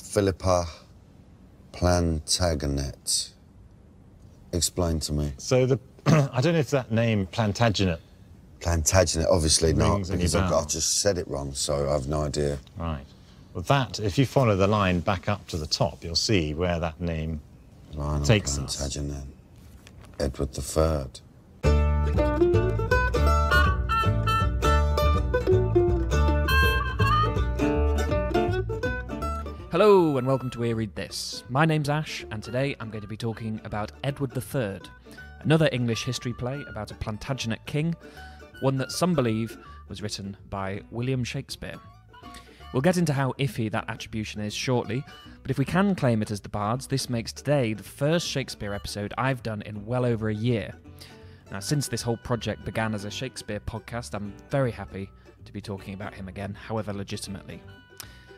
Philippa Plantagenet. Explain to me. So the I don't know if that name Plantagenet. Plantagenet, obviously not, because I've got, I just said it wrong, so I've no idea. Right. Well, that if you follow the line back up to the top, you'll see where that name Lionel Takes us. Plantagenet. Edward the Third. Hello and welcome to Ear Read This. My name's Ash, and today I'm going to be talking about Edward III, another English history play about a Plantagenet king, one that some believe was written by William Shakespeare. We'll get into how iffy that attribution is shortly, but if we can claim it as the Bards, this makes today the first Shakespeare episode I've done in well over a year. Now, since this whole project began as a Shakespeare podcast, I'm very happy to be talking about him again, however legitimately.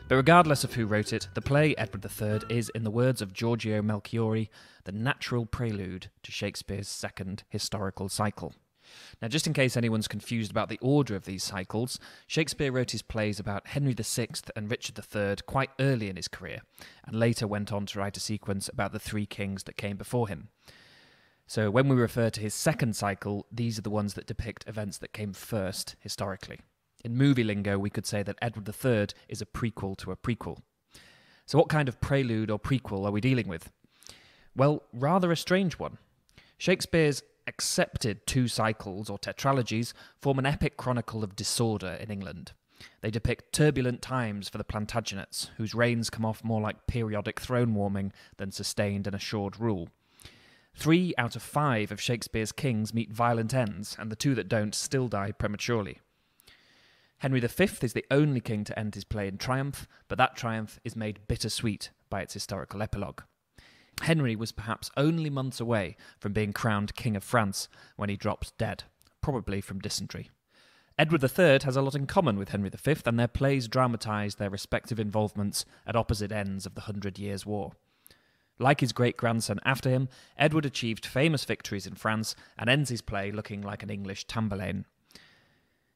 But regardless of who wrote it, the play Edward III is, in the words of Giorgio Melchiori, the natural prelude to Shakespeare's second historical cycle. Now, just in case anyone's confused about the order of these cycles, Shakespeare wrote his plays about Henry VI and Richard III quite early in his career, and later went on to write a sequence about the three kings that came before him. So, when we refer to his second cycle, these are the ones that depict events that came first historically. In movie lingo, we could say that Edward III is a prequel to a prequel. So, what kind of prelude or prequel are we dealing with? Well, rather a strange one. Shakespeare's accepted two cycles or tetralogies form an epic chronicle of disorder in England. They depict turbulent times for the Plantagenets, whose reigns come off more like periodic throne warming than sustained and assured rule. Three out of five of Shakespeare's kings meet violent ends, and the two that don't still die prematurely. Henry V is the only king to end his play in triumph, but that triumph is made bittersweet by its historical epilogue. Henry was perhaps only months away from being crowned King of France when he dropped dead, probably from dysentery. Edward III has a lot in common with Henry V, and their plays dramatise their respective involvements at opposite ends of the Hundred Years' War. Like his great grandson after him, Edward achieved famous victories in France and ends his play looking like an English Tamburlaine.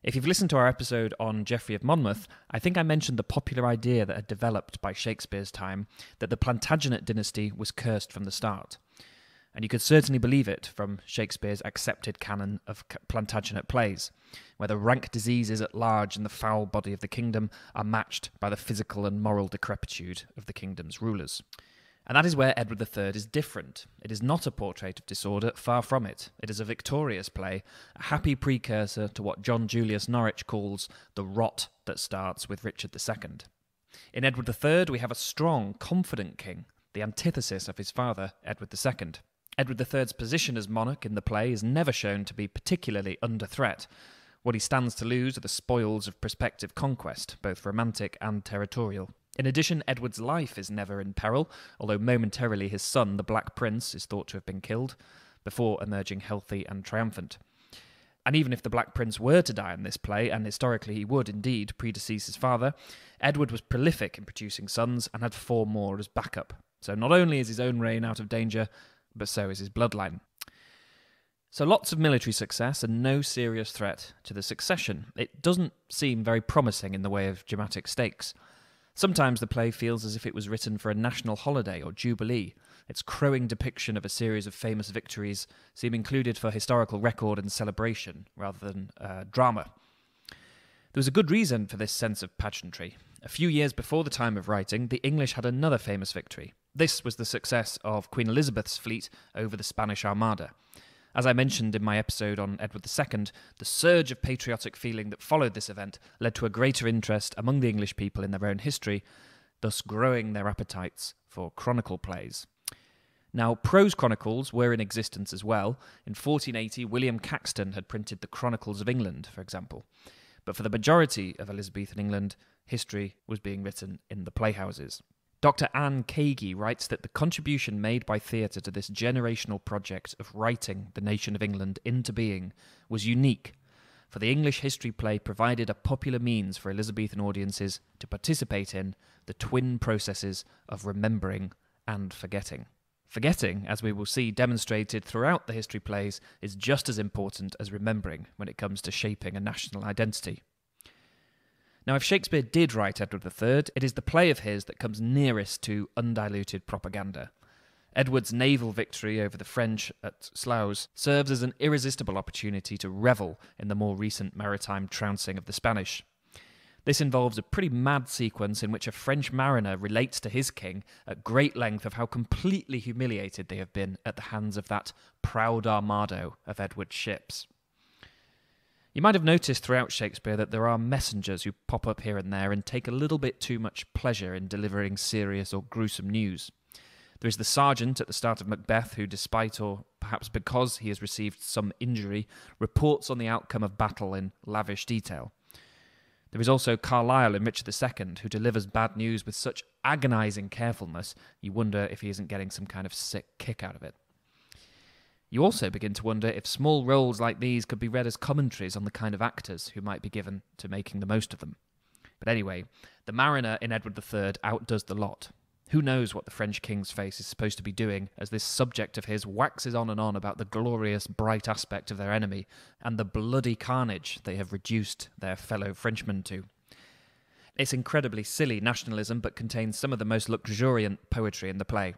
If you've listened to our episode on Geoffrey of Monmouth, I think I mentioned the popular idea that had developed by Shakespeare's time that the Plantagenet dynasty was cursed from the start. And you could certainly believe it from Shakespeare's accepted canon of Plantagenet plays, where the rank diseases at large in the foul body of the kingdom are matched by the physical and moral decrepitude of the kingdom's rulers. And that is where Edward III is different. It is not a portrait of disorder, far from it. It is a victorious play, a happy precursor to what John Julius Norwich calls the rot that starts with Richard II. In Edward III, we have a strong, confident king, the antithesis of his father, Edward II. Edward III's position as monarch in the play is never shown to be particularly under threat. What he stands to lose are the spoils of prospective conquest, both romantic and territorial. In addition, Edward's life is never in peril, although momentarily his son, the Black Prince, is thought to have been killed, before emerging healthy and triumphant. And even if the Black Prince were to die in this play, and historically he would indeed predecease his father, Edward was prolific in producing sons and had four more as backup. So not only is his own reign out of danger, but so is his bloodline. So lots of military success and no serious threat to the succession. It doesn't seem very promising in the way of dramatic stakes. Sometimes the play feels as if it was written for a national holiday or jubilee. Its crowing depiction of a series of famous victories seem included for historical record and celebration rather than uh, drama. There was a good reason for this sense of pageantry. A few years before the time of writing, the English had another famous victory. This was the success of Queen Elizabeth's fleet over the Spanish Armada. As I mentioned in my episode on Edward II, the surge of patriotic feeling that followed this event led to a greater interest among the English people in their own history, thus growing their appetites for chronicle plays. Now, prose chronicles were in existence as well. In 1480, William Caxton had printed the Chronicles of England, for example. But for the majority of Elizabethan England, history was being written in the playhouses. Dr. Anne Kagi writes that the contribution made by theatre to this generational project of writing the nation of England into being was unique, for the English history play provided a popular means for Elizabethan audiences to participate in the twin processes of remembering and forgetting. Forgetting, as we will see demonstrated throughout the history plays, is just as important as remembering when it comes to shaping a national identity. Now, if Shakespeare did write Edward III, it is the play of his that comes nearest to undiluted propaganda. Edward's naval victory over the French at Sluys serves as an irresistible opportunity to revel in the more recent maritime trouncing of the Spanish. This involves a pretty mad sequence in which a French mariner relates to his king at great length of how completely humiliated they have been at the hands of that proud armado of Edward's ships. You might have noticed throughout Shakespeare that there are messengers who pop up here and there and take a little bit too much pleasure in delivering serious or gruesome news. There is the sergeant at the start of Macbeth who, despite or perhaps because he has received some injury, reports on the outcome of battle in lavish detail. There is also Carlisle in Richard II, who delivers bad news with such agonizing carefulness, you wonder if he isn't getting some kind of sick kick out of it. You also begin to wonder if small roles like these could be read as commentaries on the kind of actors who might be given to making the most of them. But anyway, the mariner in Edward III outdoes the lot. Who knows what the French king's face is supposed to be doing as this subject of his waxes on and on about the glorious, bright aspect of their enemy and the bloody carnage they have reduced their fellow Frenchmen to. It's incredibly silly nationalism, but contains some of the most luxuriant poetry in the play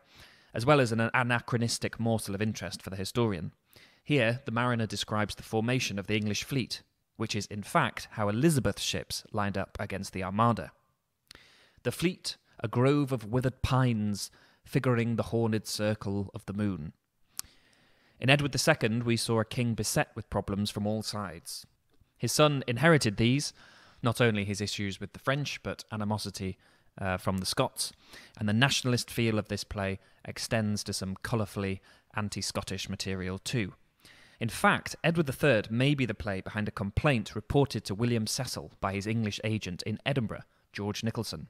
as well as an anachronistic morsel of interest for the historian. Here, the mariner describes the formation of the English fleet, which is in fact how Elizabeth's ships lined up against the Armada. The fleet, a grove of withered pines, figuring the horned circle of the moon. In Edward II, we saw a king beset with problems from all sides. His son inherited these, not only his issues with the French, but animosity uh, from the Scots, and the nationalist feel of this play extends to some colourfully anti Scottish material too. In fact, Edward III may be the play behind a complaint reported to William Cecil by his English agent in Edinburgh, George Nicholson.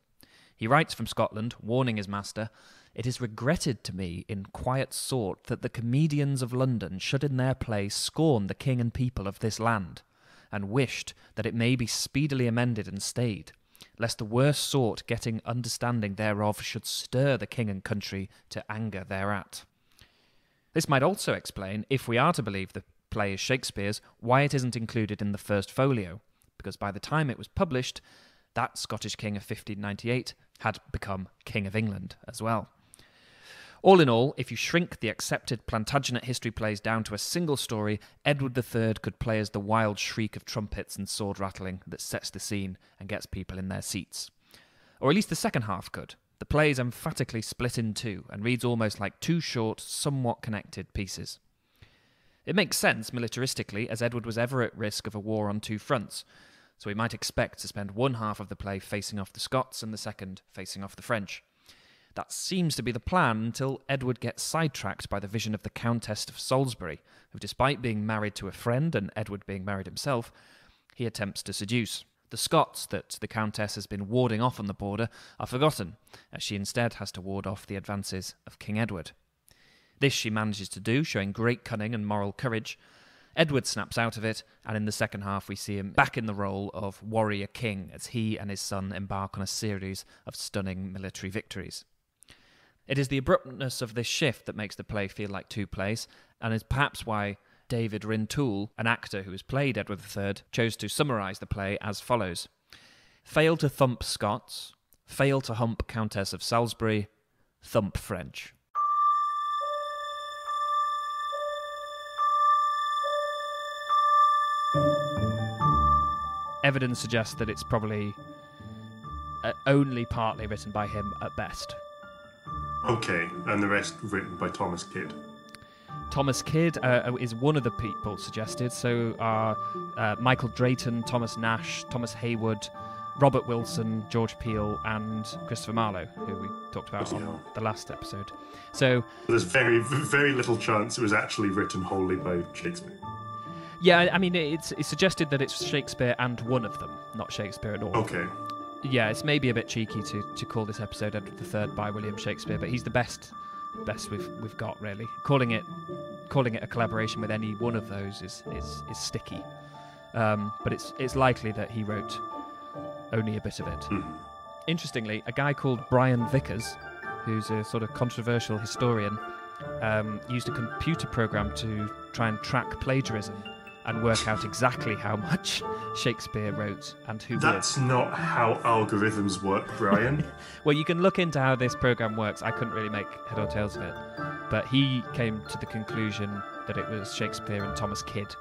He writes from Scotland, warning his master, It is regretted to me in quiet sort that the comedians of London should in their play scorn the king and people of this land, and wished that it may be speedily amended and stayed lest the worst sort getting understanding thereof should stir the king and country to anger thereat. This might also explain, if we are to believe the play is Shakespeare's, why it isn't included in the first folio, because by the time it was published, that Scottish king of 1598 had become King of England as well. All in all, if you shrink the accepted Plantagenet history plays down to a single story, Edward III could play as the wild shriek of trumpets and sword rattling that sets the scene and gets people in their seats. Or at least the second half could. The play is emphatically split in two and reads almost like two short, somewhat connected pieces. It makes sense militaristically, as Edward was ever at risk of a war on two fronts, so we might expect to spend one half of the play facing off the Scots and the second facing off the French. That seems to be the plan until Edward gets sidetracked by the vision of the Countess of Salisbury, who, despite being married to a friend and Edward being married himself, he attempts to seduce. The Scots that the Countess has been warding off on the border are forgotten, as she instead has to ward off the advances of King Edward. This she manages to do, showing great cunning and moral courage. Edward snaps out of it, and in the second half, we see him back in the role of warrior king as he and his son embark on a series of stunning military victories. It is the abruptness of this shift that makes the play feel like two plays, and is perhaps why David Rintoul, an actor who has played Edward III, chose to summarise the play as follows Fail to thump Scots, fail to hump Countess of Salisbury, thump French. Evidence suggests that it's probably uh, only partly written by him at best. Okay, and the rest written by Thomas Kyd. Thomas Kyd uh, is one of the people suggested. So are uh, Michael Drayton, Thomas Nashe, Thomas Heywood, Robert Wilson, George Peele, and Christopher Marlowe, who we talked about Bloody on hell. the last episode. So There's very, very little chance it was actually written wholly by Shakespeare. yeah, I- I mean it's it's suggested that it's Shakespeare and one of them, not Shakespeare at all. Okay. Yeah, it's maybe a bit cheeky to, to call this episode Edward III by William Shakespeare, but he's the best best we've we've got really. Calling it calling it a collaboration with any one of those is is, is sticky. Um, but it's it's likely that he wrote only a bit of it. Mhm. Interestingly, a guy called Brian Vickers, who's a sort of controversial historian, um, used a computer program to try and track plagiarism and work out exactly how much Shakespeare wrote and who That's not how algorithms work, Brian. Well, you can look into how this program works. I couldn't really make head or tails of it, but he came to the conclusion that it was Shakespeare and Thomas Kyd.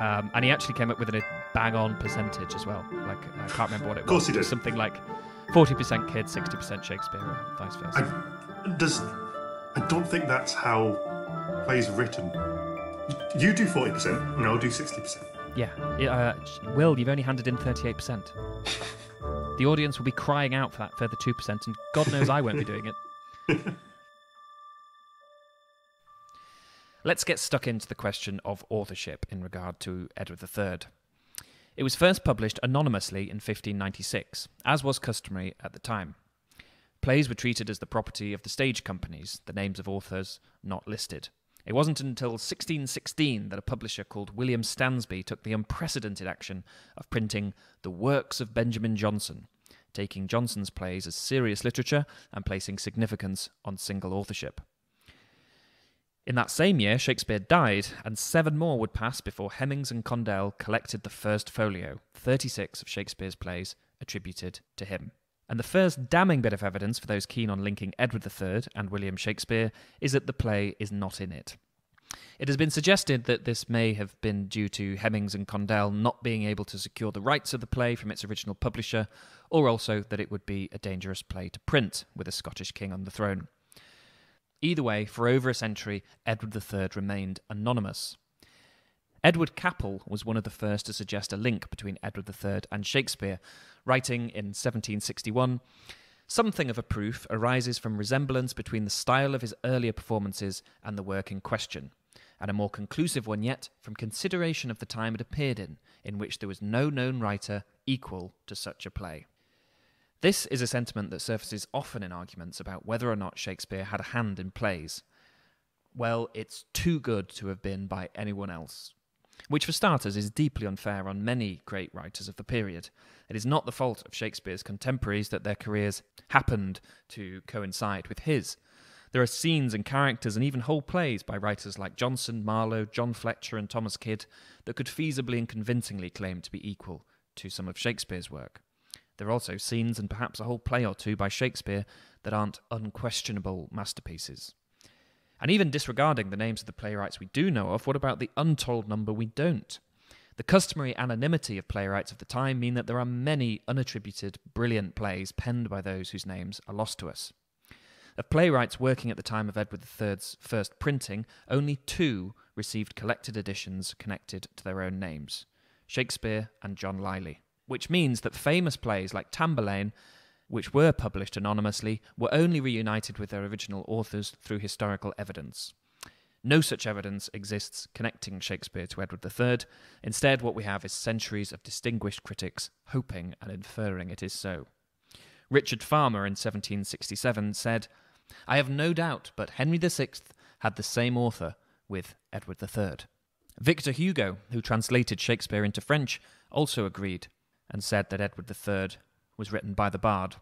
Um, and he actually came up with a bang on percentage as well. Like, I can't remember what it was. Of course he did. Something like 40% Kyd, 60% Shakespeare, or vice versa. I, does I don't think that's how plays written. You do forty percent, and I'll do sixty percent. Yeah. Yeah, Uh, Will, you've only handed in 38%. the audience will be crying out for that further 2%, and God knows I won't be doing it. Let's get stuck into the question of authorship in regard to Edward III. It was first published anonymously in 1596, as was customary at the time. Plays were treated as the property of the stage companies, the names of authors not listed. It wasn't until 1616 that a publisher called William Stansby took the unprecedented action of printing the works of Benjamin Jonson, taking Jonson's plays as serious literature and placing significance on single authorship. In that same year, Shakespeare died, and seven more would pass before Hemmings and Condell collected the first folio, 36 of Shakespeare's plays attributed to him. And the first damning bit of evidence for those keen on linking Edward III and William Shakespeare is that the play is not in it. It has been suggested that this may have been due to Hemmings and Condell not being able to secure the rights of the play from its original publisher, or also that it would be a dangerous play to print with a Scottish king on the throne. Either way, for over a century, Edward III remained anonymous. Edward Capel was one of the first to suggest a link between Edward III and Shakespeare, writing in 1761 Something of a proof arises from resemblance between the style of his earlier performances and the work in question, and a more conclusive one yet from consideration of the time it appeared in, in which there was no known writer equal to such a play. This is a sentiment that surfaces often in arguments about whether or not Shakespeare had a hand in plays. Well, it's too good to have been by anyone else. Which, for starters, is deeply unfair on many great writers of the period. It is not the fault of Shakespeare's contemporaries that their careers happened to coincide with his. There are scenes and characters and even whole plays by writers like Jonson, Marlowe, John Fletcher, and Thomas Kyd that could feasibly and convincingly claim to be equal to some of Shakespeare's work. There are also scenes and perhaps a whole play or two by Shakespeare that aren't unquestionable masterpieces. And even disregarding the names of the playwrights we do know of, what about the untold number we don't? The customary anonymity of playwrights of the time mean that there are many unattributed, brilliant plays penned by those whose names are lost to us. Of playwrights working at the time of Edward III's first printing, only two received collected editions connected to their own names Shakespeare and John Lyly, which means that famous plays like Tamburlaine, which were published anonymously, were only reunited with their original authors through historical evidence. No such evidence exists connecting Shakespeare to Edward III. Instead, what we have is centuries of distinguished critics hoping and inferring it is so. Richard Farmer in 1767 said, I have no doubt but Henry VI had the same author with Edward III. Victor Hugo, who translated Shakespeare into French, also agreed and said that Edward III was written by the bard.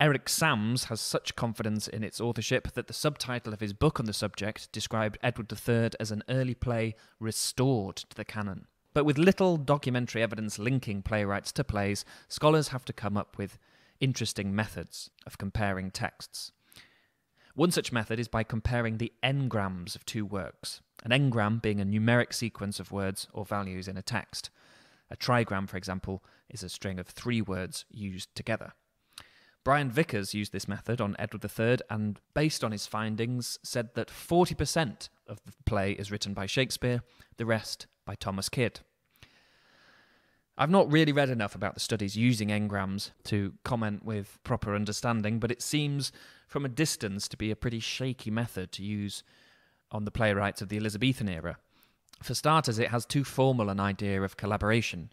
Eric Sams has such confidence in its authorship that the subtitle of his book on the subject described Edward III as an early play restored to the canon. But with little documentary evidence linking playwrights to plays, scholars have to come up with interesting methods of comparing texts. One such method is by comparing the n-grams of two works, an n-gram being a numeric sequence of words or values in a text. A trigram, for example, is a string of three words used together. Brian Vickers used this method on Edward III and, based on his findings, said that 40% of the play is written by Shakespeare, the rest by Thomas Kyd. I've not really read enough about the studies using n-grams to comment with proper understanding, but it seems from a distance to be a pretty shaky method to use on the playwrights of the Elizabethan era. For starters, it has too formal an idea of collaboration.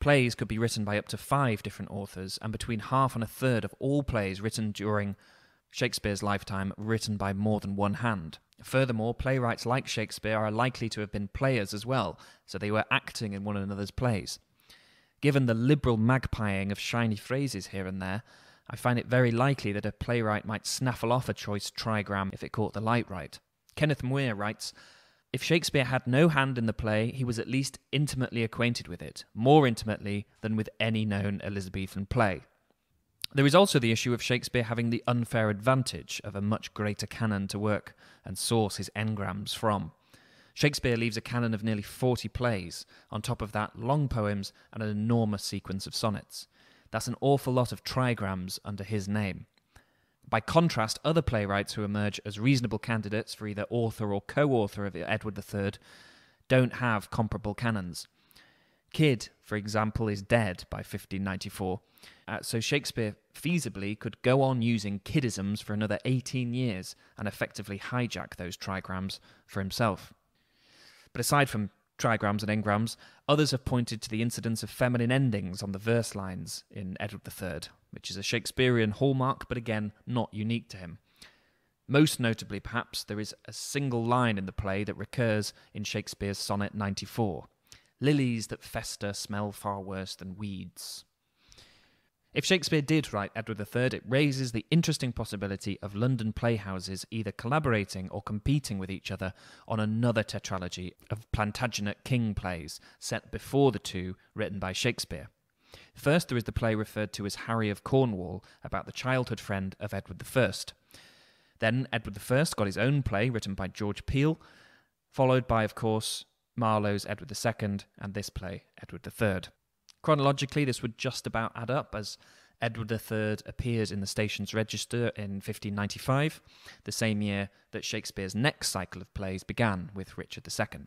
Plays could be written by up to five different authors, and between half and a third of all plays written during Shakespeare's lifetime written by more than one hand. Furthermore, playwrights like Shakespeare are likely to have been players as well, so they were acting in one another's plays. Given the liberal magpieing of shiny phrases here and there, I find it very likely that a playwright might snaffle off a choice trigram if it caught the light right. Kenneth Muir writes, If Shakespeare had no hand in the play, he was at least intimately acquainted with it, more intimately than with any known Elizabethan play. There is also the issue of Shakespeare having the unfair advantage of a much greater canon to work and source his n-grams from. Shakespeare leaves a canon of nearly 40 plays, on top of that, long poems and an enormous sequence of sonnets. That's an awful lot of trigrams under his name. By contrast, other playwrights who emerge as reasonable candidates for either author or co author of Edward III don't have comparable canons. Kyd, for example, is dead by 1594, uh, so Shakespeare feasibly could go on using Kydisms for another 18 years and effectively hijack those trigrams for himself. But aside from trigrams and n-grams, others have pointed to the incidence of feminine endings on the verse lines in Edward III, which is a Shakespearean hallmark, but again, not unique to him. Most notably, perhaps, there is a single line in the play that recurs in Shakespeare's Sonnet 94 Lilies that fester smell far worse than weeds. If Shakespeare did write Edward III, it raises the interesting possibility of London playhouses either collaborating or competing with each other on another tetralogy of Plantagenet King plays set before the two written by Shakespeare. First, there is the play referred to as Harry of Cornwall about the childhood friend of Edward I. Then, Edward I got his own play written by George Peele, followed by, of course, Marlowe's Edward II and this play, Edward III. Chronologically, this would just about add up as Edward III appears in the Stationers' Register in 1595, the same year that Shakespeare's next cycle of plays began with Richard II.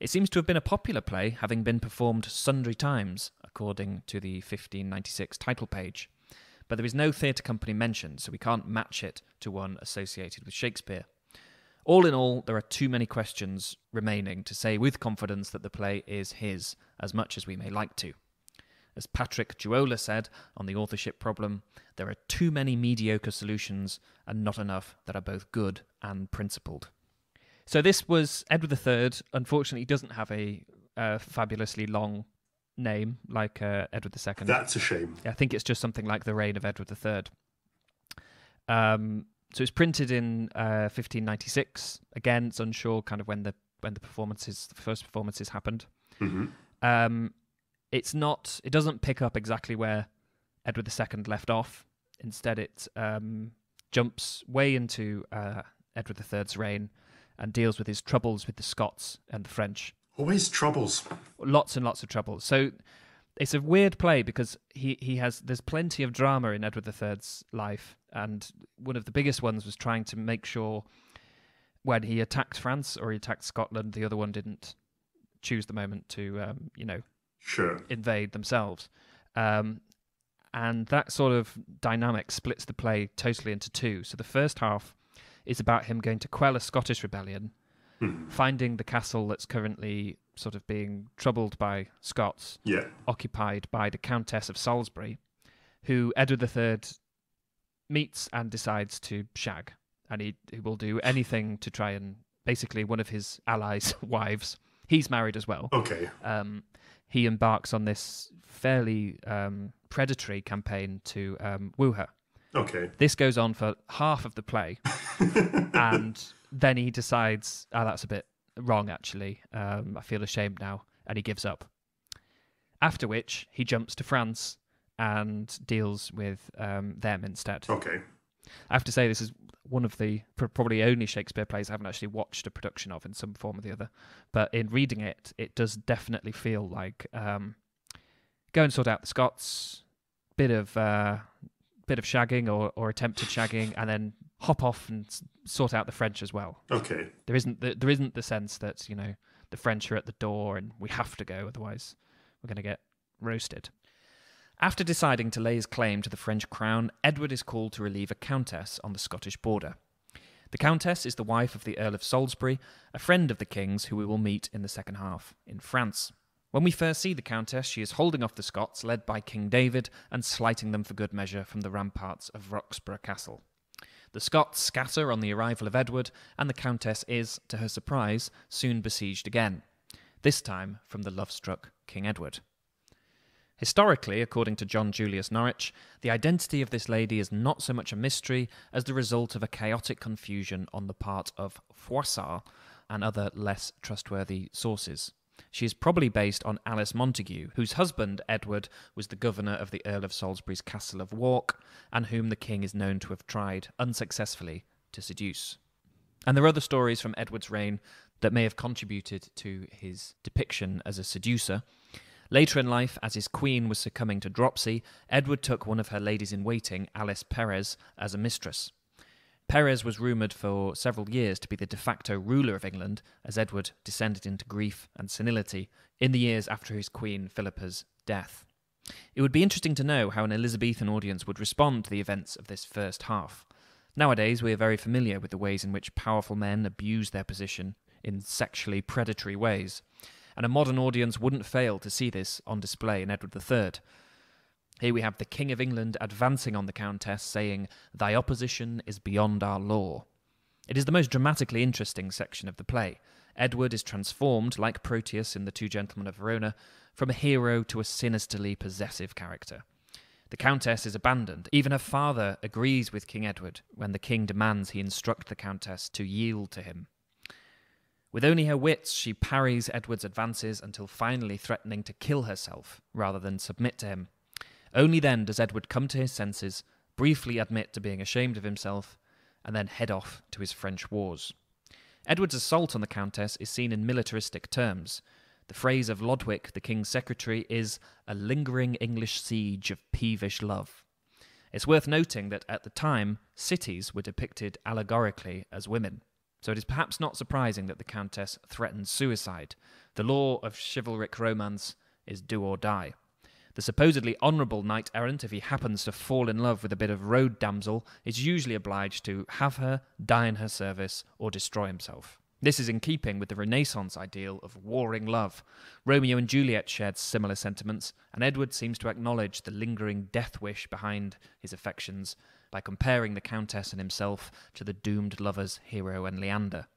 It seems to have been a popular play, having been performed sundry times, according to the 1596 title page. But there is no theatre company mentioned, so we can't match it to one associated with Shakespeare. All in all, there are too many questions remaining to say with confidence that the play is his, as much as we may like to. As Patrick Juola said on the authorship problem, there are too many mediocre solutions and not enough that are both good and principled. So this was Edward III. Unfortunately, he doesn't have a uh, fabulously long name like uh, Edward II. That's a shame. I think it's just something like the reign of Edward III. Um, so it's printed in uh, 1596. Again, it's unsure kind of when the when the performances, the first performances happened. hmm Um, it's not. It doesn't pick up exactly where Edward II left off. Instead, it um, jumps way into uh, Edward III's reign and deals with his troubles with the Scots and the French. Always troubles. Lots and lots of troubles. So it's a weird play because he, he has there's plenty of drama in Edward III's life, and one of the biggest ones was trying to make sure when he attacked France or he attacked Scotland, the other one didn't choose the moment to um, you know Sure. invade themselves. Um, and that sort of dynamic splits the play totally into two. So the first half is about him going to quell a Scottish rebellion, Mhm. finding the castle that's currently sort of being troubled by Scots, Yeah. occupied by the Countess of Salisbury, who Edward III meets and decides to shag. And he, he will do anything to try and basically one of his allies' wives. He's married as well Okay. um, he embarks on this fairly um, predatory campaign to um, woo her. Okay. This goes on for half of the play, and then he decides, "Ah, that's a bit wrong. Actually, um, I feel ashamed now," and he gives up. After which, he jumps to France and deals with um, them instead. Okay. I have to say, this is one of the probably only Shakespeare plays I haven't actually watched a production of in some form or the other. But in reading it, it does definitely feel like um, go and sort out the Scots, bit of uh, bit of shagging or, or attempted shagging, and then hop off and sort out the French as well. Okay. There isn't the, there isn't the sense that you know the French are at the door and we have to go, otherwise we're going to get roasted. After deciding to lay his claim to the French crown, Edward is called to relieve a countess on the Scottish border. The countess is the wife of the Earl of Salisbury, a friend of the king's who we will meet in the second half in France. When we first see the countess, she is holding off the Scots, led by King David, and slighting them for good measure from the ramparts of Roxburgh Castle. The Scots scatter on the arrival of Edward, and the Countess is, to her surprise, soon besieged again, this time from the love struck King Edward. Historically, according to John Julius Norwich, the identity of this lady is not so much a mystery as the result of a chaotic confusion on the part of Froissart, and other less trustworthy sources. She is probably based on Alice Montague, whose husband, Edward, was the governor of the Earl of Salisbury's castle of Wark, and whom the king is known to have tried unsuccessfully to seduce. And there are other stories from Edward's reign that may have contributed to his depiction as a seducer. Later in life, as his queen was succumbing to dropsy, Edward took one of her ladies in waiting, Alice Perrers, as a mistress. Perrers was rumoured for several years to be the de facto ruler of England as Edward descended into grief and senility in the years after his queen Philippa's death. It would be interesting to know how an Elizabethan audience would respond to the events of this first half. Nowadays, we are very familiar with the ways in which powerful men abuse their position in sexually predatory ways, and a modern audience wouldn't fail to see this on display in Edward III. Here we have the King of England advancing on the Countess, saying, Thy opposition is beyond our law. It is the most dramatically interesting section of the play. Edward is transformed, like Proteus in The Two Gentlemen of Verona, from a hero to a sinisterly possessive character. The Countess is abandoned. Even her father agrees with King Edward when the king demands he instruct the Countess to yield to him. With only her wits, she parries Edward's advances until finally threatening to kill herself rather than submit to him. Only then does Edward come to his senses, briefly admit to being ashamed of himself, and then head off to his French wars. Edward's assault on the Countess is seen in militaristic terms. The phrase of Lodwick, the king's secretary, is a lingering English siege of peevish love. It's worth noting that at the time, cities were depicted allegorically as women. So it is perhaps not surprising that the Countess threatens suicide. The law of chivalric romance is do or die. The supposedly honourable knight errant, if he happens to fall in love with a bit of road damsel, is usually obliged to have her, die in her service, or destroy himself. This is in keeping with the Renaissance ideal of warring love. Romeo and Juliet shared similar sentiments, and Edward seems to acknowledge the lingering death wish behind his affections by comparing the Countess and himself to the doomed lovers Hero and Leander.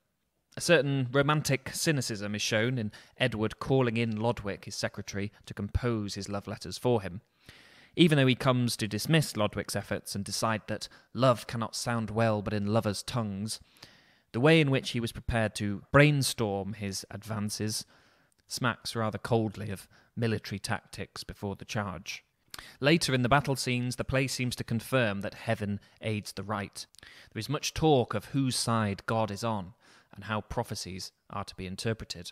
A certain romantic cynicism is shown in Edward calling in Lodwick, his secretary, to compose his love letters for him. Even though he comes to dismiss Lodwick's efforts and decide that love cannot sound well but in lovers' tongues, the way in which he was prepared to brainstorm his advances smacks rather coldly of military tactics before the charge. Later in the battle scenes, the play seems to confirm that heaven aids the right. There is much talk of whose side God is on and how prophecies are to be interpreted.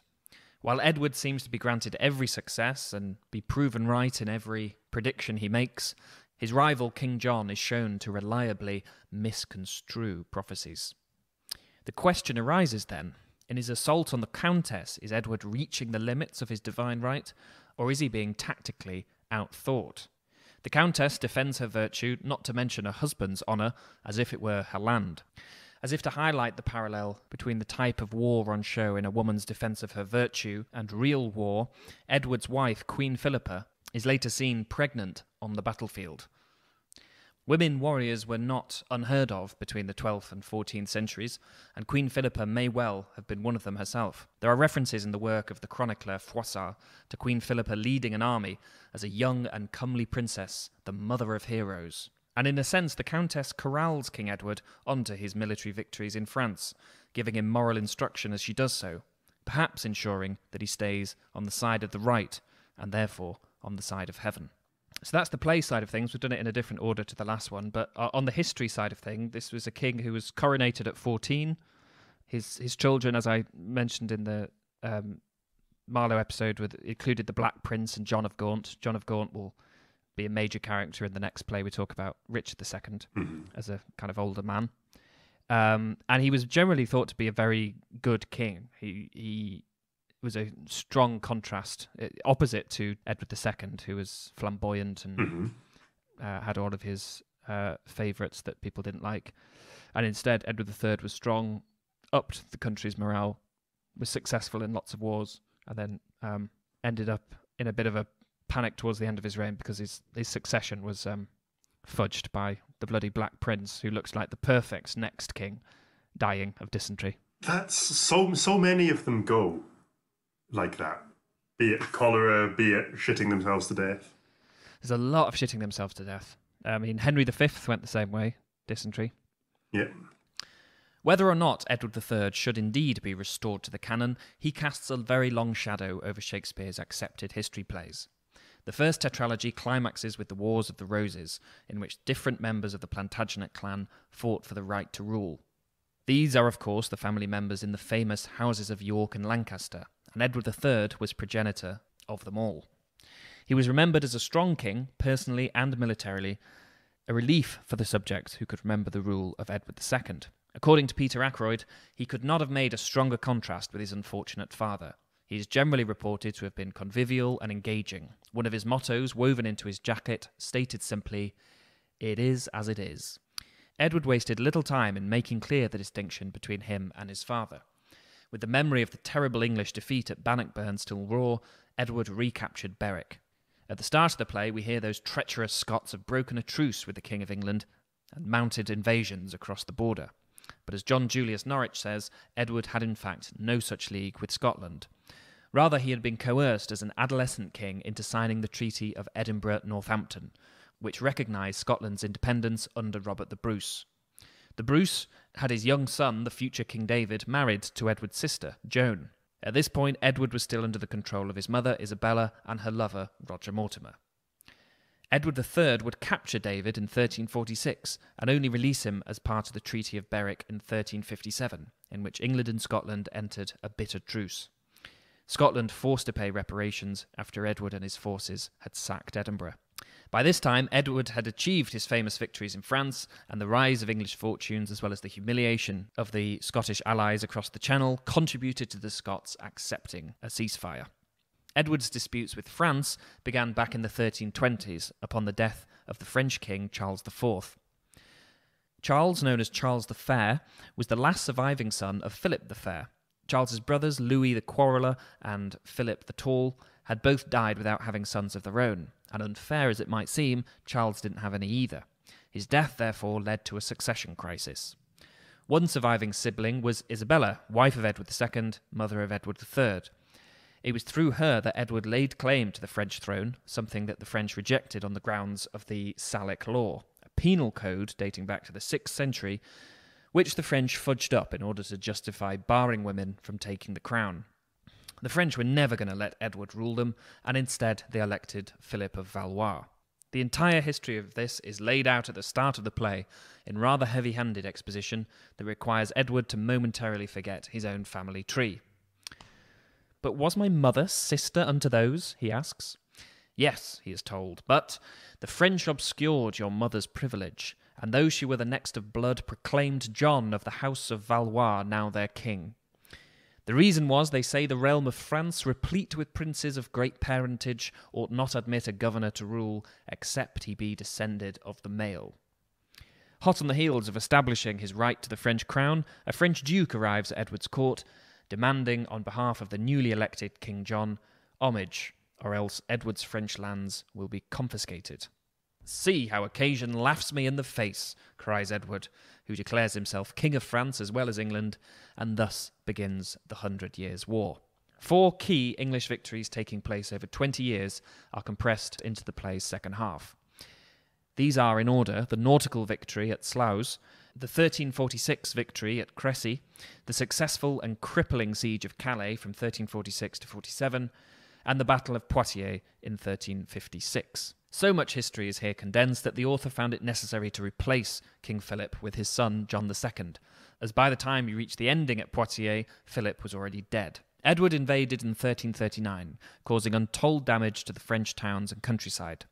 While Edward seems to be granted every success and be proven right in every prediction he makes, his rival King John is shown to reliably misconstrue prophecies. The question arises then in his assault on the Countess, is Edward reaching the limits of his divine right, or is he being tactically outthought? The Countess defends her virtue, not to mention her husband's honour, as if it were her land. As if to highlight the parallel between the type of war on show in a woman's defence of her virtue and real war, Edward's wife, Queen Philippa, is later seen pregnant on the battlefield. Women warriors were not unheard of between the 12th and 14th centuries, and Queen Philippa may well have been one of them herself. There are references in the work of the chronicler Froissart to Queen Philippa leading an army as a young and comely princess, the mother of heroes. And in a sense, the Countess corrals King Edward onto his military victories in France, giving him moral instruction as she does so, perhaps ensuring that he stays on the side of the right and therefore on the side of heaven. So that's the play side of things. We've done it in a different order to the last one, but uh, on the history side of thing, this was a king who was coronated at 14. His his children, as I mentioned in the um, Marlowe episode, with included the Black Prince and John of Gaunt. John of Gaunt will be a major character in the next play we talk about, Richard II, Mm-hmm. as a kind of older man. Um, and he was generally thought to be a very good king. He he was a strong contrast, uh, opposite to Edward II, who was flamboyant and hmm uh, had all of his uh, favourites that people didn't like. And instead, Edward III was strong, upped the country's morale, was successful in lots of wars, and then um, ended up in a bit of a panic towards the end of his reign because his, his succession was um, fudged by the bloody Black Prince, who looks like the perfect next king, dying of dysentery. That's so so many of them go like that. Be it cholera, be it shitting themselves to death. There's a lot of shitting themselves to death. I mean, Henry V went the same way, dysentery. Yeah. Whether or not Edward III should indeed be restored to the canon, he casts a very long shadow over Shakespeare's accepted history plays. The first tetralogy climaxes with the Wars of the Roses, in which different members of the Plantagenet clan fought for the right to rule. These are, of course, the family members in the famous houses of York and Lancaster, and Edward III was progenitor of them all. He was remembered as a strong king, personally and militarily, a relief for the subjects who could remember the rule of Edward II. According to Peter Ackroyd, he could not have made a stronger contrast with his unfortunate father. He is generally reported to have been convivial and engaging. One of his mottos, woven into his jacket, stated simply, It is as it is. Edward wasted little time in making clear the distinction between him and his father. With the memory of the terrible English defeat at Bannockburn still raw, Edward recaptured Berwick. At the start of the play, we hear those treacherous Scots have broken a truce with the King of England and mounted invasions across the border. But as John Julius Norwich says, Edward had in fact no such league with Scotland. Rather, he had been coerced as an adolescent king into signing the Treaty of Edinburgh Northampton, which recognised Scotland's independence under Robert the Bruce. The Bruce had his young son, the future King David, married to Edward's sister, Joan. At this point, Edward was still under the control of his mother, Isabella, and her lover, Roger Mortimer. Edward III would capture David in 1346 and only release him as part of the Treaty of Berwick in 1357, in which England and Scotland entered a bitter truce. Scotland forced to pay reparations after Edward and his forces had sacked Edinburgh. By this time, Edward had achieved his famous victories in France, and the rise of English fortunes, as well as the humiliation of the Scottish allies across the Channel, contributed to the Scots accepting a ceasefire. Edward's disputes with France began back in the 1320s upon the death of the French king Charles IV. Charles, known as Charles the Fair, was the last surviving son of Philip the Fair. Charles's brothers, Louis the Quarreler and Philip the Tall, had both died without having sons of their own, and unfair as it might seem, Charles didn't have any either. His death, therefore, led to a succession crisis. One surviving sibling was Isabella, wife of Edward II, mother of Edward III. It was through her that Edward laid claim to the French throne, something that the French rejected on the grounds of the Salic law, a penal code dating back to the 6th century, which the French fudged up in order to justify barring women from taking the crown. The French were never going to let Edward rule them, and instead they elected Philip of Valois. The entire history of this is laid out at the start of the play in rather heavy handed exposition that requires Edward to momentarily forget his own family tree. But was my mother sister unto those? he asks. Yes, he is told, but the French obscured your mother's privilege, and though she were the next of blood, proclaimed John of the house of Valois now their king. The reason was, they say, the realm of France, replete with princes of great parentage, ought not admit a governor to rule, except he be descended of the male. Hot on the heels of establishing his right to the French crown, a French duke arrives at Edward's court, demanding, on behalf of the newly elected King John, homage, or else Edward's French lands will be confiscated. See how occasion laughs me in the face, cries Edward, who declares himself King of France as well as England, and thus begins the Hundred Years' War. Four key English victories taking place over 20 years are compressed into the play's second half. These are, in order, the nautical victory at Sluys, the 1346 victory at Cressy, the successful and crippling siege of Calais from 1346 to 47, and the Battle of Poitiers in 1356. So much history is here condensed that the author found it necessary to replace King Philip with his son John II, as by the time you reach the ending at Poitiers, Philip was already dead. Edward invaded in 1339, causing untold damage to the French towns and countryside.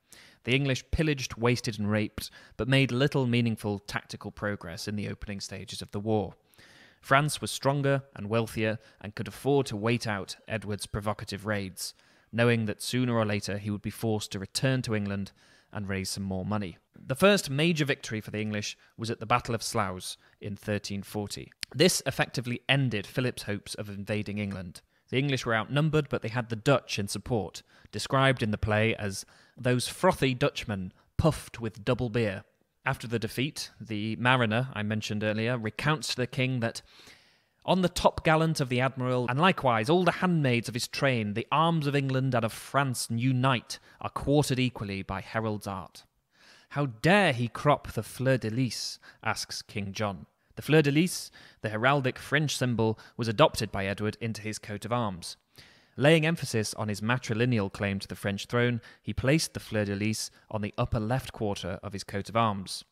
The English pillaged, wasted, and raped, but made little meaningful tactical progress in the opening stages of the war. France was stronger and wealthier and could afford to wait out Edward's provocative raids, knowing that sooner or later he would be forced to return to England and raise some more money. The first major victory for the English was at the Battle of Sluys in 1340. This effectively ended Philip's hopes of invading England. The English were outnumbered, but they had the Dutch in support, described in the play as those frothy Dutchmen puffed with double beer. After the defeat, the mariner I mentioned earlier recounts to the king that on the top gallant of the admiral, and likewise all the handmaids of his train, the arms of England and of France unite, are quartered equally by herald's art. How dare he crop the fleur de lis? asks King John. The fleur de lis, the heraldic French symbol, was adopted by Edward into his coat of arms. Laying emphasis on his matrilineal claim to the French throne, he placed the fleur de lis on the upper left quarter of his coat of arms.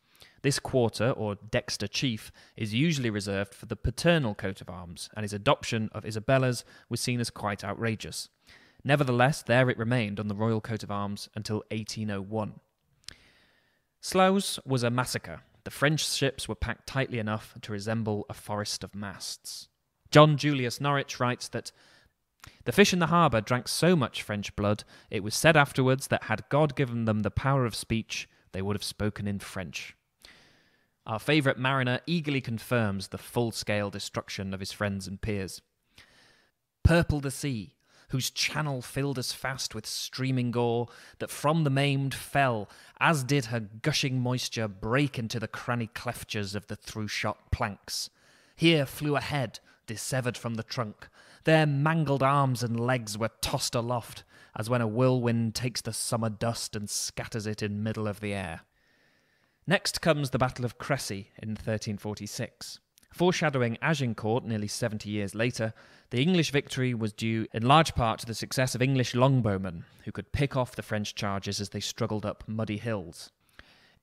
This quarter, or dexter chief, is usually reserved for the paternal coat of arms, and his adoption of Isabella's was seen as quite outrageous. Nevertheless, there it remained on the royal coat of arms until 1801. Sluys was a massacre. The French ships were packed tightly enough to resemble a forest of masts. John Julius Norwich writes that the fish in the harbour drank so much French blood, it was said afterwards that had God given them the power of speech, they would have spoken in French. Our favourite mariner eagerly confirms the full scale destruction of his friends and peers. Purple the sea, whose channel filled as fast with streaming gore that from the maimed fell, as did her gushing moisture break into the cranny cleftures of the through shot planks. Here flew a head, dissevered from the trunk. Their mangled arms and legs were tossed aloft, as when a whirlwind takes the summer dust and scatters it in middle of the air. Next comes the Battle of Cressy in 1346. Foreshadowing Agincourt nearly 70 years later, the English victory was due in large part to the success of English longbowmen, who could pick off the French charges as they struggled up muddy hills.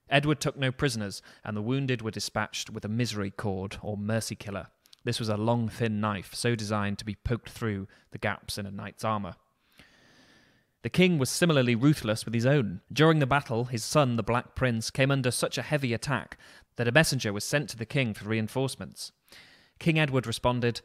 Edward took no prisoners, and the wounded were dispatched with a misericorde, or mercy killer. This was a long, thin knife, so designed to be poked through the gaps in a knight's armour. The king was similarly ruthless with his own. During the battle, his son, the Black Prince, came under such a heavy attack that a messenger was sent to the king for reinforcements. King Edward responded,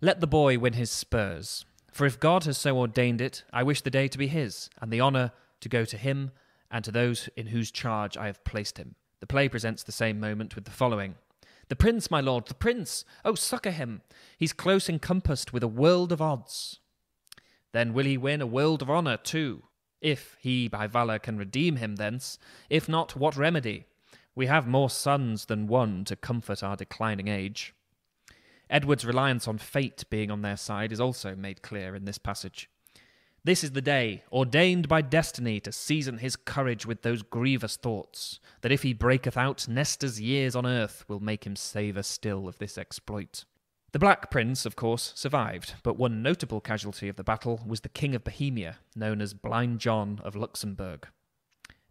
Let the boy win his spurs. For if God has so ordained it, I wish the day to be his, and the honour to go to him and to those in whose charge I have placed him. The play presents the same moment with the following The prince, my lord, the prince! Oh, succour him! He's close encompassed with a world of odds. Then will he win a world of honour too, if he by valour can redeem him thence. If not, what remedy? We have more sons than one to comfort our declining age. Edward's reliance on fate being on their side is also made clear in this passage. This is the day, ordained by destiny to season his courage with those grievous thoughts, that if he breaketh out, Nestor's years on earth will make him savour still of this exploit. The Black Prince, of course, survived, but one notable casualty of the battle was the King of Bohemia, known as Blind John of Luxembourg.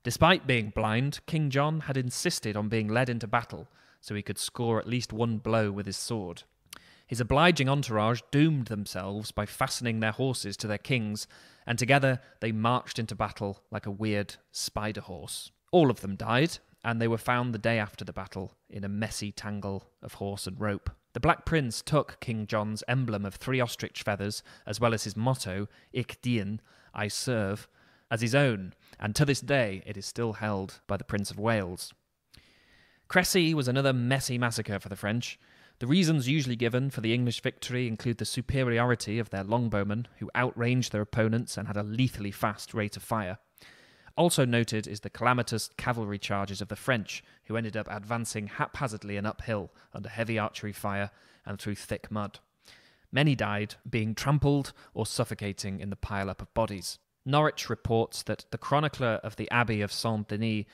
Despite being blind, King John had insisted on being led into battle so he could score at least one blow with his sword. His obliging entourage doomed themselves by fastening their horses to their kings, and together they marched into battle like a weird spider horse. All of them died, and they were found the day after the battle in a messy tangle of horse and rope. The Black Prince took King John's emblem of three ostrich feathers, as well as his motto, Ich dien, I serve, as his own, and to this day it is still held by the Prince of Wales. Crecy was another messy massacre for the French. The reasons usually given for the English victory include the superiority of their longbowmen, who outranged their opponents and had a lethally fast rate of fire. Also noted is the calamitous cavalry charges of the French, who ended up advancing haphazardly and uphill under heavy archery fire and through thick mud. Many died, being trampled or suffocating in the pile up of bodies. Norwich reports that the chronicler of the Abbey of Saint Denis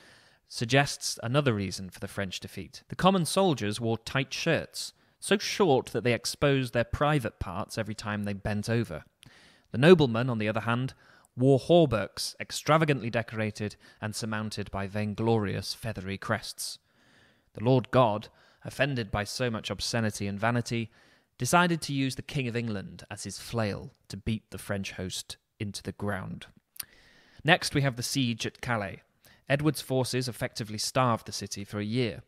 suggests another reason for the French defeat. The common soldiers wore tight shirts, so short that they exposed their private parts every time they bent over. The noblemen, on the other hand, wore hauberks extravagantly decorated and surmounted by vainglorious feathery crests. The Lord God, offended by so much obscenity and vanity, decided to use the King of England as his flail to beat the French host into the ground. Next, we have the siege at Calais. Edward's forces effectively starved the city for a year.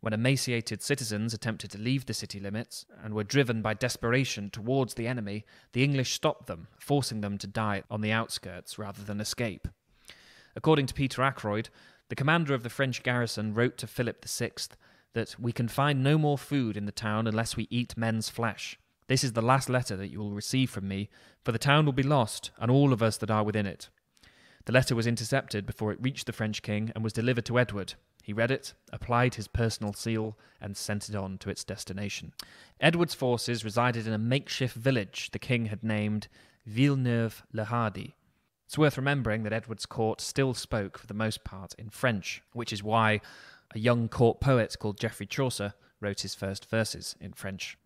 When emaciated citizens attempted to leave the city limits and were driven by desperation towards the enemy, the English stopped them, forcing them to die on the outskirts rather than escape. According to Peter Ackroyd, the commander of the French garrison wrote to Philip VI that we can find no more food in the town unless we eat men's flesh. This is the last letter that you will receive from me, for the town will be lost, and all of us that are within it. The letter was intercepted before it reached the French king and was delivered to Edward, he read it, applied his personal seal, and sent it on to its destination. Edward's forces resided in a makeshift village the king had named Villeneuve le Hardy. It's worth remembering that Edward's court still spoke, for the most part, in French, which is why a young court poet called Geoffrey Chaucer wrote his first verses in French.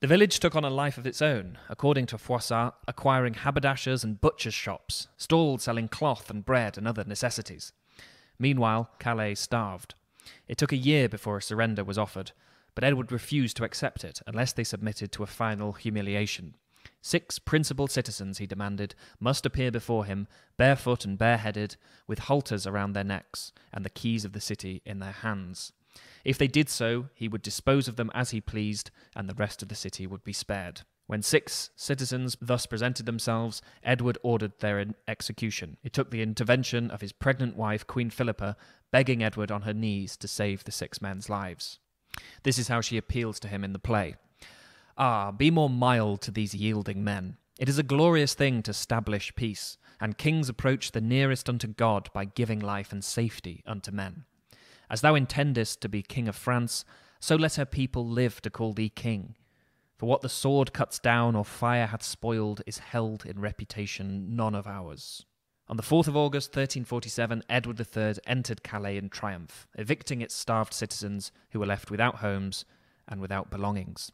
The village took on a life of its own, according to Froissart, acquiring haberdashers and butchers' shops, stalls selling cloth and bread and other necessities. Meanwhile, Calais starved. It took a year before a surrender was offered, but Edward refused to accept it unless they submitted to a final humiliation. Six principal citizens, he demanded, must appear before him, barefoot and bareheaded, with halters around their necks, and the keys of the city in their hands. If they did so, he would dispose of them as he pleased, and the rest of the city would be spared. When six citizens thus presented themselves, Edward ordered their execution. It took the intervention of his pregnant wife, Queen Philippa, begging Edward on her knees to save the six men's lives. This is how she appeals to him in the play. Ah, be more mild to these yielding men. It is a glorious thing to stablish peace, and kings approach the nearest unto God by giving life and safety unto men. As thou intendest to be king of France, so let her people live to call thee king. For what the sword cuts down or fire hath spoiled is held in reputation none of ours. On the 4th of August 1347, Edward III entered Calais in triumph, evicting its starved citizens who were left without homes and without belongings.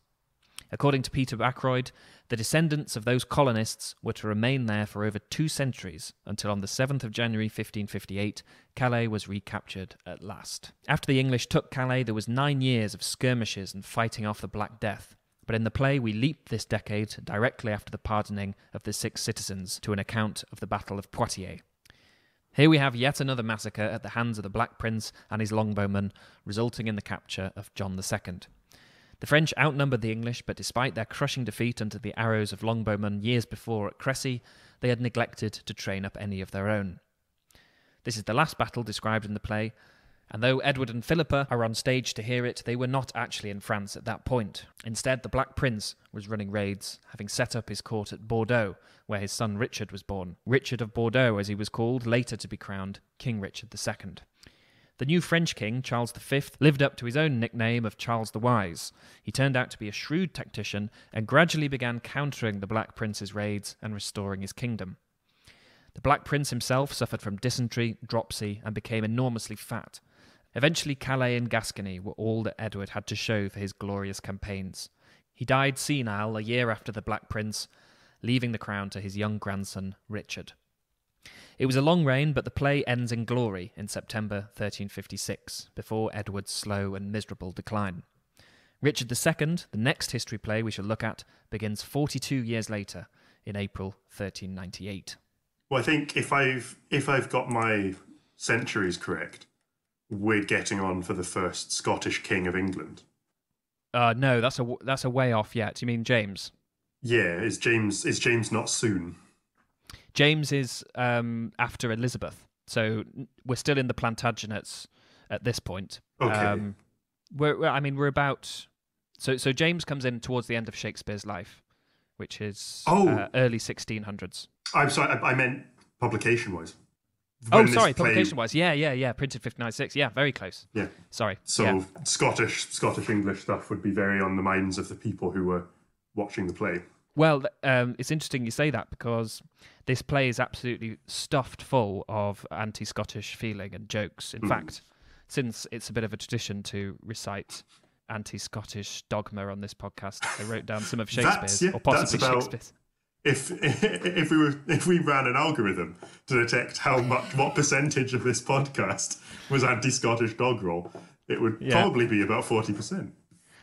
According to Peter Ackroyd, the descendants of those colonists were to remain there for over two centuries until on the 7th of January 1558, Calais was recaptured at last. After the English took Calais, there was nine years of skirmishes and fighting off the Black Death. But in the play, we leap this decade directly after the pardoning of the six citizens to an account of the Battle of Poitiers. Here we have yet another massacre at the hands of the Black Prince and his longbowmen, resulting in the capture of John II. The French outnumbered the English, but despite their crushing defeat under the arrows of longbowmen years before at Cressy, they had neglected to train up any of their own. This is the last battle described in the play, and though Edward and Philippa are on stage to hear it, they were not actually in France at that point. Instead, the Black Prince was running raids, having set up his court at Bordeaux, where his son Richard was born. Richard of Bordeaux, as he was called, later to be crowned King Richard II. The new French king, Charles V, lived up to his own nickname of Charles the Wise. He turned out to be a shrewd tactician and gradually began countering the Black Prince's raids and restoring his kingdom. The Black Prince himself suffered from dysentery, dropsy, and became enormously fat. Eventually, Calais and Gascony were all that Edward had to show for his glorious campaigns. He died senile a year after the Black Prince, leaving the crown to his young grandson, Richard. It was a long reign, but the play ends in glory in September 1356, before Edward's slow and miserable decline. Richard II, the next history play we shall look at, begins 42 years later, in April 1398. Well, I think if I've if I've got my centuries correct, we're getting on for the first Scottish king of England. Uh, no, that's a that's a way off yet. You mean James? Yeah, is James is James not soon? James is um, after Elizabeth, so we're still in the Plantagenets at this point. Okay. Um, we're, we're, I mean, we're about so so James comes in towards the end of Shakespeare's life, which is Oh. uh, early 1600s. I'm sorry, I, I meant publication wise. Oh, sorry, publication wise. Yeah, yeah, yeah. Printed 1596. Yeah, very close. Yeah. Sorry. So yeah. Scottish Scottish English stuff would be very on the minds of the people who were watching the play. Well, um, it's interesting you say that because this play is absolutely stuffed full of anti Scottish feeling and jokes. In Hmm. fact, since it's a bit of a tradition to recite anti Scottish dogma on this podcast, I wrote down some of Shakespeare's, yeah, or possibly about- Shakespeare's. If if we were if we ran an algorithm to detect how much what percentage of this podcast was anti-Scottish doggerel, it would Yeah. probably be about forty percent.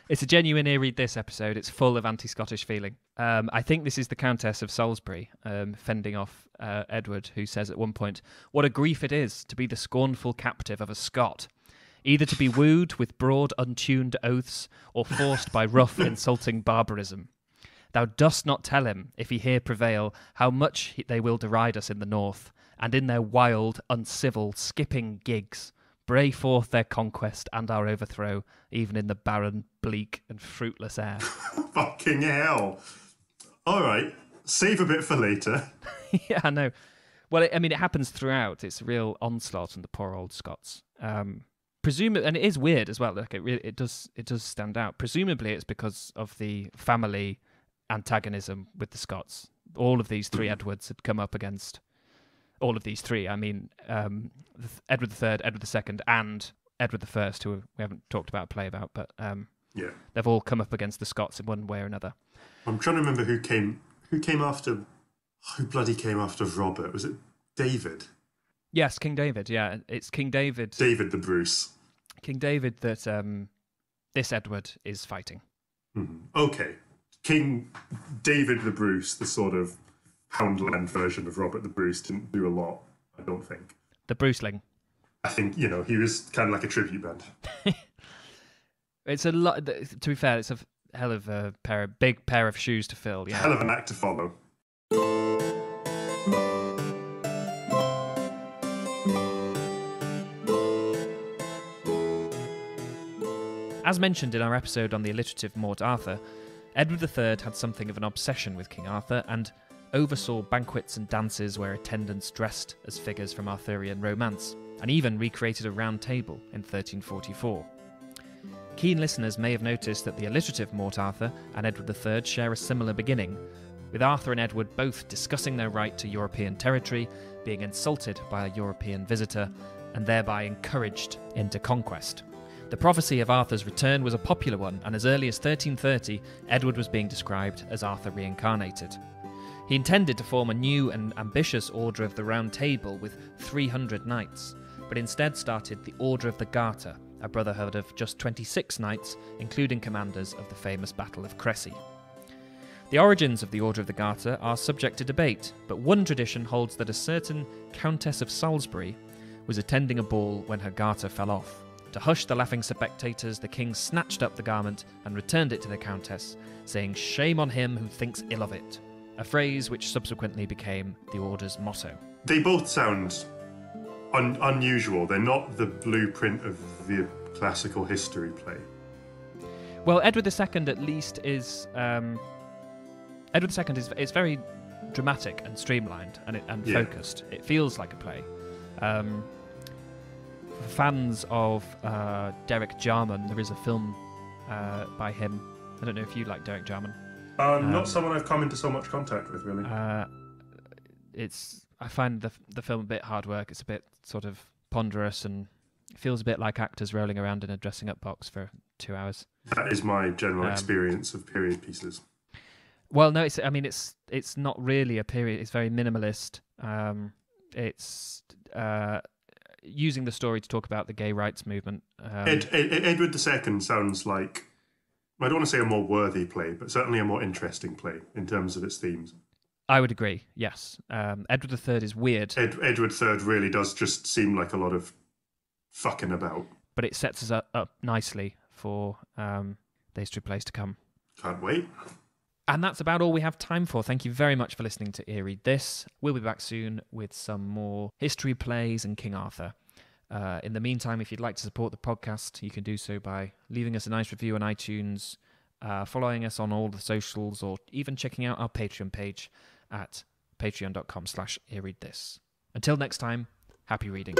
It's a genuine ear read this episode. It's full of anti Scottish feeling. Um, I think this is the Countess of Salisbury um, fending off uh, Edward, who says at one point, What a grief it is to be the scornful captive of a Scot, either to be wooed with broad, untuned oaths, or forced by rough, insulting barbarism. Thou dost not tell him, if he here prevail, how much they will deride us in the north, and in their wild, uncivil, skipping gigs bray forth their conquest and our overthrow, even in the barren, bleak, and fruitless air. Fucking hell! All right, save a bit for later. yeah, I know. Well, I mean, it happens throughout. It's a real onslaught on the poor old Scots. Um, presumably, and it is weird as well. Like it, really, it does, it does stand out. Presumably, it's because of the family antagonism with the Scots. All of these three Edwards had come up against all of these three. I mean, um, Edward III, Edward II, and Edward I, who we haven't talked about play about, but um, Yeah. they've all come up against the Scots in one way or another. I'm trying to remember who came who came after who bloody came after Robert. Was it David? Yes, King David. Yeah, it's King David. David the Bruce. King David that um, this Edward is fighting. Mhm. Okay. King David the Bruce, the sort of Poundland version of Robert the Bruce, didn't do a lot, I don't think. The Bruceling. I think, you know, he was kind of like a tribute band. It's a lot. To be fair, it's a hell of a pair of big pair of shoes to fill. Yeah. Hell of an act to follow. As mentioned in our episode on the alliterative Morte Arthure, Edward III had something of an obsession with King Arthur and oversaw banquets and dances where attendants dressed as figures from Arthurian romance, and even recreated a round table in 1344. Keen listeners may have noticed that the alliterative Morte Arthure and Edward III share a similar beginning, with Arthur and Edward both discussing their right to European territory, being insulted by a European visitor, and thereby encouraged into conquest. The prophecy of Arthur's return was a popular one, and as early as 1330, Edward was being described as Arthur reincarnated. He intended to form a new and ambitious Order of the Round Table with 300 knights, but instead started the Order of the Garter, a brotherhood of just 26 knights, including commanders of the famous Battle of Cressy. The origins of the Order of the Garter are subject to debate, but one tradition holds that a certain Countess of Salisbury was attending a ball when her garter fell off. To hush the laughing spectators, the king snatched up the garment and returned it to the countess, saying, Shame on him who thinks ill of it, a phrase which subsequently became the order's motto. They both sound un- unusual. They're not the blueprint of the classical history play. Well, Edward II at least is. Um, Edward II is, is very dramatic and streamlined and, it, and Yeah. focused. It feels like a play. Um, fans of uh, Derek Jarman, there is a film uh, by him. I don't know if you like Derek Jarman. Uh, Um, not someone I've come into so much contact with, really. Uh, it's I find the the film a bit hard work. It's a bit sort of ponderous and feels a bit like actors rolling around in a dressing up box for two hours. that is my general um, experience of period pieces. Well, no, it's I mean it's it's not really a period. It's very minimalist. Um, it's uh, using the story to talk about the gay rights movement. Um, Ed, Ed, Edward II sounds like, I don't want to say a more worthy play, but certainly a more interesting play in terms of its themes. I would agree. Yes, um, Edward III is weird, Ed, Edward III really does just seem like a lot of fucking about. but it sets us up, up nicely for um, the history plays to come. Can't wait. And that's about all we have time for. Thank you very much for listening to Read This. We'll be back soon with some more history plays and King Arthur. Uh, in the meantime, if you'd like to support the podcast, you can do so by leaving us a nice review on iTunes, uh, following us on all the socials, or even checking out our Patreon page at patreon.com slash earreadthis. Until next time, happy reading.